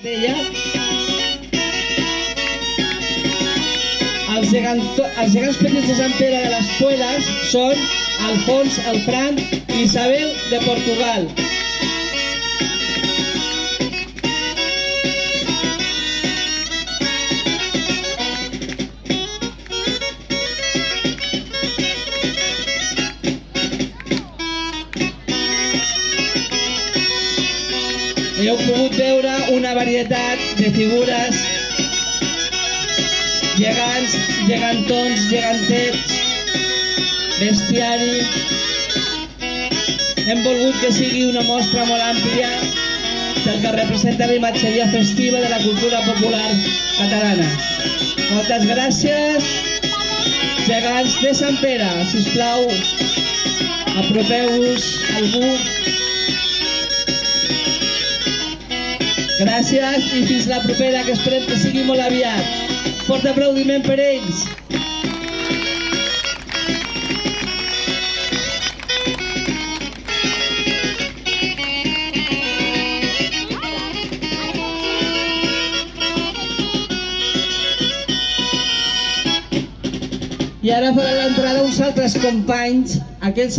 Deia, els, geganto, els gegants petits de Sant Pere de les Puelas són Alfons, el Franc i Isabel de Portugal. Heu pogut veure una varietat de figures gegants, gegantons, gegantets, bestiari. Hem volgut que sigui una mostra molt àmplia del que representa la imatgeria festiva de la cultura popular catalana. Moltes gràcies, gegants de Sant Pere. Si us plau, apropeu-vos algú Gràcies i fins la propera, que esperem que sigui molt aviat. Fort aplaudiment per ells. I ara faran l'entrada uns altres companys, aquells